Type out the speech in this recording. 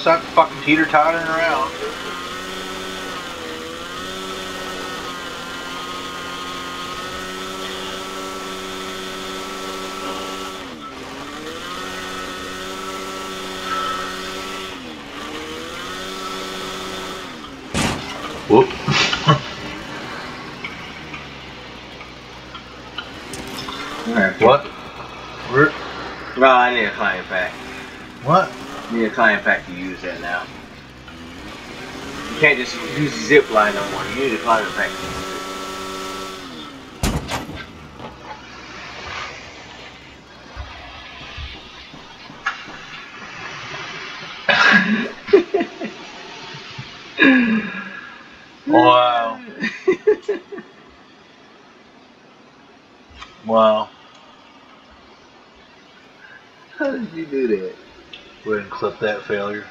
stop fucking teeter tottering around. Whoop. Alright. what? Where- No, I need a client back. What? Need a climbing pack to use that now. You can't just use the zip line no more. You need a climbing pack to use it. Wow. Wow. How did you do that? Go ahead and clip that failure.